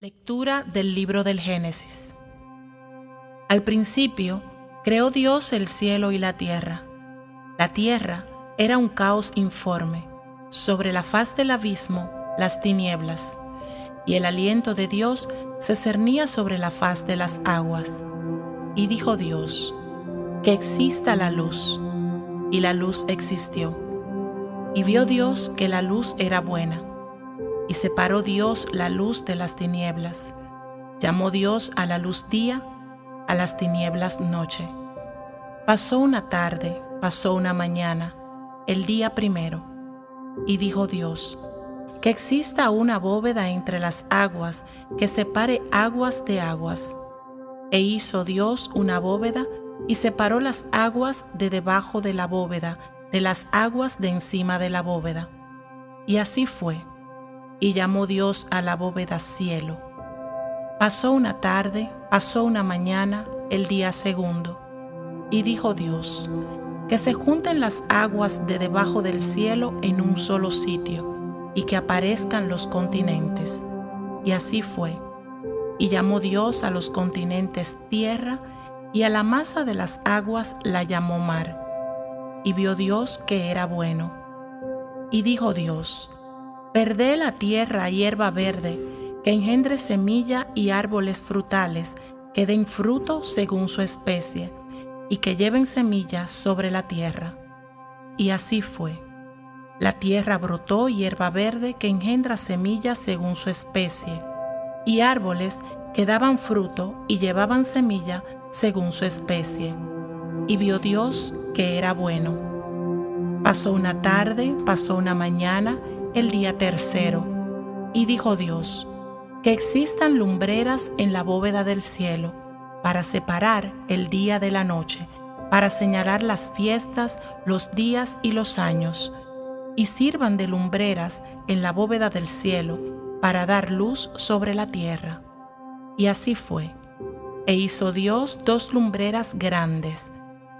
Lectura del libro del Génesis. Al principio, creó Dios el cielo y la tierra. La tierra era un caos informe, sobre la faz del abismo las tinieblas, y el aliento de Dios se cernía sobre la faz de las aguas. Y dijo Dios, que exista la luz, y la luz existió. Y vio Dios que la luz era buena y separó Dios la luz de las tinieblas. Llamó Dios a la luz día, a las tinieblas noche. Pasó una tarde, pasó una mañana, el día primero, y dijo Dios, que exista una bóveda entre las aguas que separe aguas de aguas. E hizo Dios una bóveda y separó las aguas de debajo de la bóveda de las aguas de encima de la bóveda. Y así fue y llamó Dios a la bóveda cielo. Pasó una tarde, pasó una mañana, el día segundo, y dijo Dios, que se junten las aguas de debajo del cielo en un solo sitio, y que aparezcan los continentes. Y así fue. Y llamó Dios a los continentes tierra, y a la masa de las aguas la llamó mar. Y vio Dios que era bueno. Y dijo Dios, Perdé la tierra hierba verde, que engendre semilla y árboles frutales, que den fruto según su especie, y que lleven semilla sobre la tierra. Y así fue. La tierra brotó hierba verde que engendra semilla según su especie, y árboles que daban fruto y llevaban semilla según su especie. Y vio Dios que era bueno. Pasó una tarde, pasó una mañana, el día tercero. Y dijo Dios, que existan lumbreras en la bóveda del cielo, para separar el día de la noche, para señalar las fiestas, los días y los años, y sirvan de lumbreras en la bóveda del cielo, para dar luz sobre la tierra. Y así fue. E hizo Dios dos lumbreras grandes,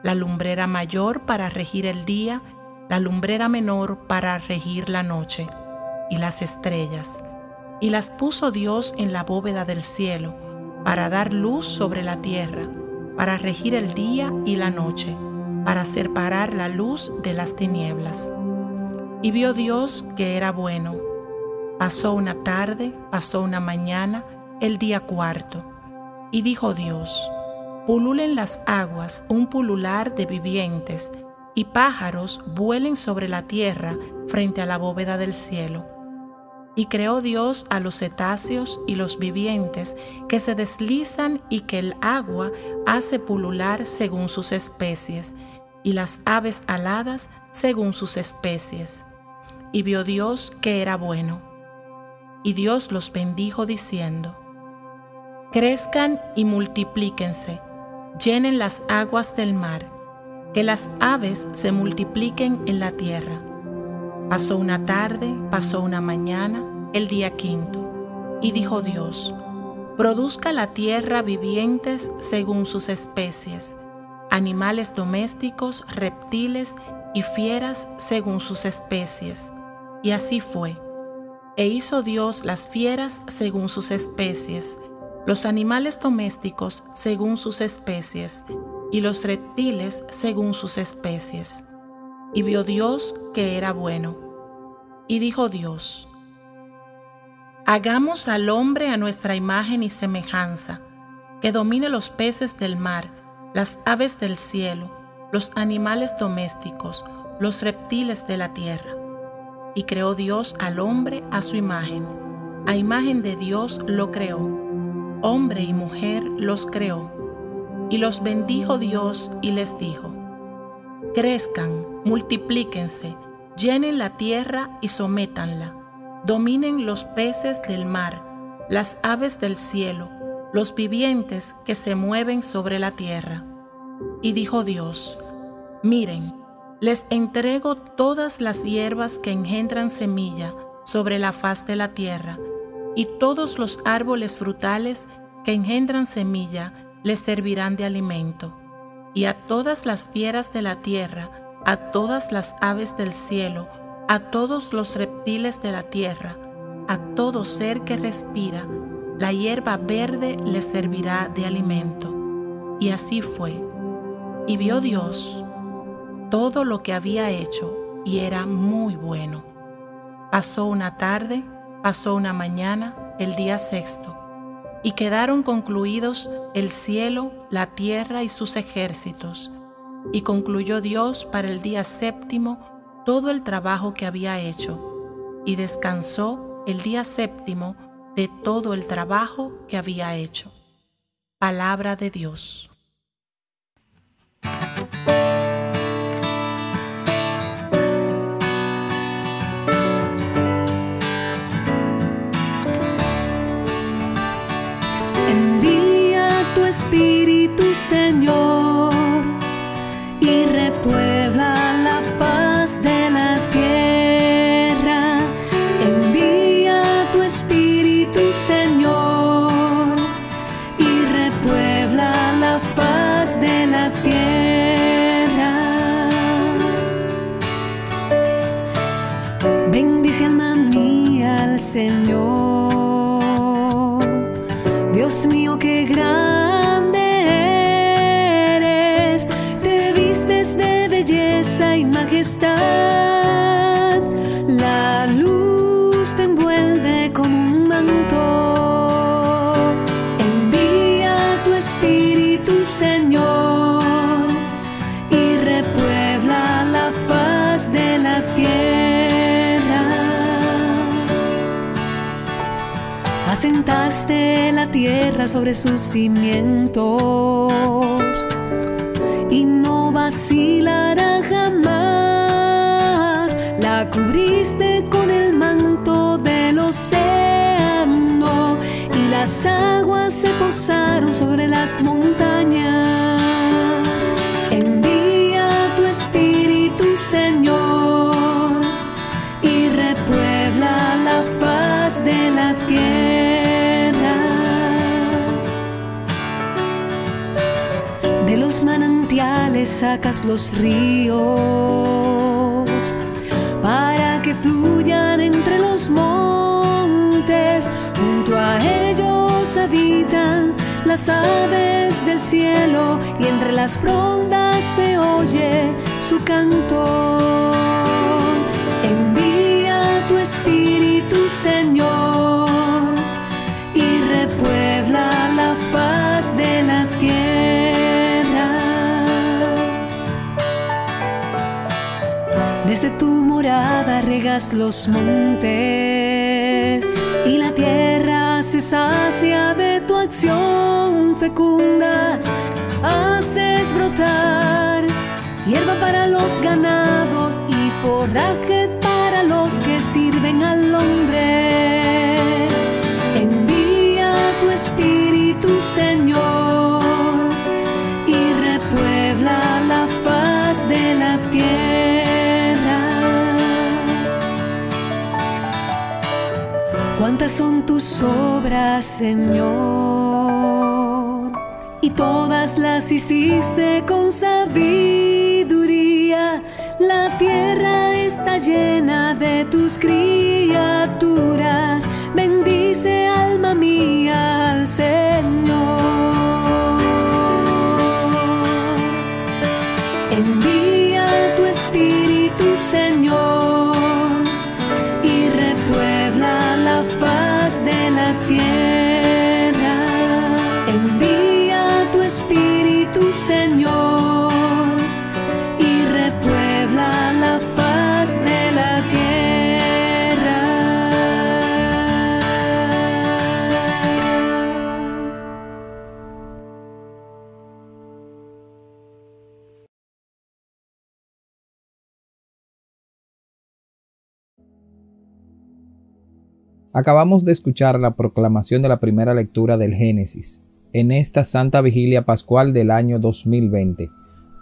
la lumbrera mayor para regir el día la lumbrera menor para regir la noche, y las estrellas, y las puso Dios en la bóveda del cielo, para dar luz sobre la tierra, para regir el día y la noche, para separar la luz de las tinieblas. Y vio Dios que era bueno. Pasó una tarde, pasó una mañana, el día cuarto. Y dijo Dios, pululen las aguas un pulular de vivientes, y pájaros vuelen sobre la tierra frente a la bóveda del cielo. Y creó Dios a los cetáceos y los vivientes que se deslizan y que el agua hace pulular según sus especies, y las aves aladas según sus especies. Y vio Dios que era bueno. Y Dios los bendijo diciendo, Crezcan y multiplíquense, llenen las aguas del mar que las aves se multipliquen en la tierra. Pasó una tarde, pasó una mañana, el día quinto, y dijo Dios, produzca la tierra vivientes según sus especies, animales domésticos, reptiles y fieras según sus especies. Y así fue. E hizo Dios las fieras según sus especies, los animales domésticos según sus especies, y los reptiles según sus especies. Y vio Dios que era bueno. Y dijo Dios, Hagamos al hombre a nuestra imagen y semejanza, que domine los peces del mar, las aves del cielo, los animales domésticos, los reptiles de la tierra. Y creó Dios al hombre a su imagen. A imagen de Dios lo creó. Hombre y mujer los creó y los bendijo Dios y les dijo, Crezcan, multiplíquense, llenen la tierra y sométanla, dominen los peces del mar, las aves del cielo, los vivientes que se mueven sobre la tierra. Y dijo Dios, Miren, les entrego todas las hierbas que engendran semilla sobre la faz de la tierra, y todos los árboles frutales que engendran semilla les servirán de alimento, y a todas las fieras de la tierra, a todas las aves del cielo, a todos los reptiles de la tierra, a todo ser que respira, la hierba verde le servirá de alimento. Y así fue. Y vio Dios todo lo que había hecho y era muy bueno. Pasó una tarde, pasó una mañana, el día sexto, y quedaron concluidos el cielo, la tierra y sus ejércitos, y concluyó Dios para el día séptimo todo el trabajo que había hecho, y descansó el día séptimo de todo el trabajo que había hecho. Palabra de Dios. Señor, y repuebla la faz de la tierra. Envía tu Espíritu, Señor, y repuebla la faz de la tierra. Bendice alma mía al Señor. Dios mío, qué grande majestad, la luz te envuelve como un manto, envía tu Espíritu, Señor, y repuebla la faz de la tierra. Asentaste la tierra sobre sus cimientos y no vacilará las aguas se posaron sobre las montañas. Envía tu Espíritu, Señor, y repuebla la faz de la tierra. De los manantiales sacas los ríos para que fluyan entre los montes. Junto a ellos habitan las aves del cielo y entre las frondas se oye su canto. Envía tu Espíritu, Señor, y repuebla la faz de la tierra. Desde tu morada regas los montes se sacia de tu acción fecunda. Haces brotar hierba para los ganados y forraje para los que sirven al hombre. Envía tu Espíritu, Señor, ¿Cuántas son tus obras, Señor? Y todas las hiciste con sabiduría. La tierra está llena de tus criaturas. Bendice alma mía al Señor. Acabamos de escuchar la proclamación de la primera lectura del Génesis en esta Santa Vigilia Pascual del año 2020.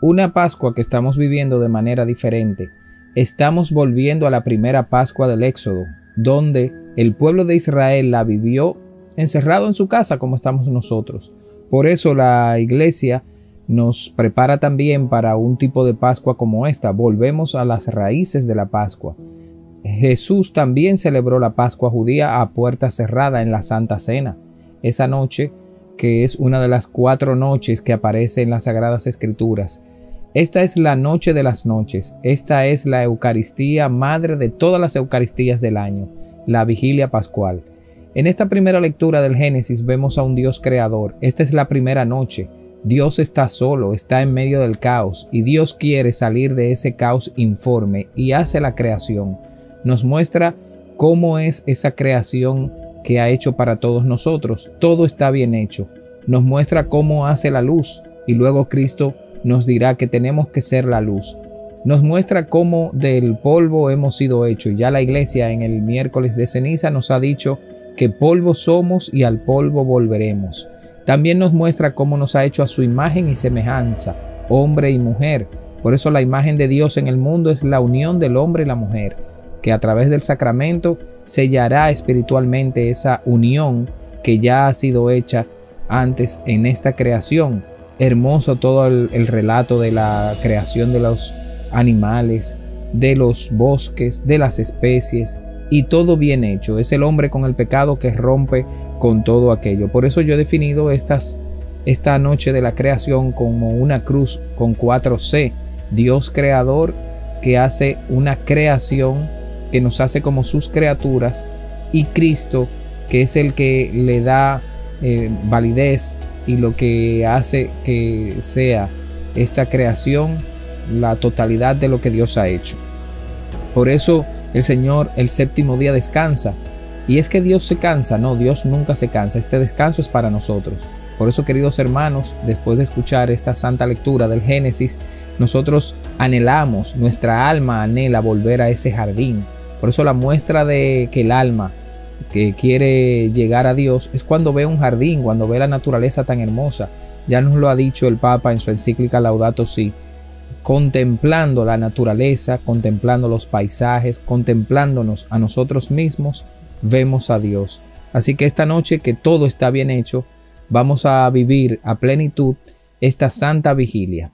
Una Pascua que estamos viviendo de manera diferente. Estamos volviendo a la primera Pascua del Éxodo, donde el pueblo de Israel la vivió encerrado en su casa como estamos nosotros. Por eso la iglesia nos prepara también para un tipo de Pascua como esta. Volvemos a las raíces de la Pascua. Jesús también celebró la Pascua judía a puerta cerrada en la Santa Cena. esa noche que es una de las cuatro noches que aparece en las Sagradas Escrituras. Esta es la noche de las noches, esta es la Eucaristía, madre de todas las Eucaristías del año, la vigilia pascual. En esta primera lectura del Génesis vemos a un Dios creador, esta es la primera noche, Dios está solo, está en medio del caos y Dios quiere salir de ese caos informe y hace la creación. Nos muestra cómo es esa creación que ha hecho para todos nosotros. Todo está bien hecho. Nos muestra cómo hace la luz y luego Cristo nos dirá que tenemos que ser la luz. Nos muestra cómo del polvo hemos sido hechos. Ya la iglesia en el miércoles de ceniza nos ha dicho que polvo somos y al polvo volveremos. También nos muestra cómo nos ha hecho a su imagen y semejanza, hombre y mujer. Por eso la imagen de Dios en el mundo es la unión del hombre y la mujer, que a través del sacramento sellará espiritualmente esa unión que ya ha sido hecha antes en esta creación. Hermoso todo el, relato de la creación de los animales, de los bosques, de las especies, y todo bien hecho. Es el hombre con el pecado que rompe con todo aquello. Por eso yo he definido estas, esta noche de la creación como una cruz con cuatro C. Dios creador que hace una creación que nos hace como sus criaturas y Cristo que es el que le da eh, validez y lo que hace que sea esta creación la totalidad de lo que Dios ha hecho. Por eso el Señor el séptimo día descansa. Y es que Dios se cansa, no, Dios nunca se cansa, este descanso es para nosotros. Por eso, queridos hermanos, después de escuchar esta santa lectura del Génesis, nosotros anhelamos, nuestra alma anhela volver a ese jardín, por eso la muestra de que el alma que quiere llegar a Dios es cuando ve un jardín, cuando ve la naturaleza tan hermosa. Ya nos lo ha dicho el Papa en su encíclica Laudato Si, contemplando la naturaleza, contemplando los paisajes, contemplándonos a nosotros mismos, vemos a Dios. Así que esta noche que todo está bien hecho, vamos a vivir a plenitud esta santa vigilia.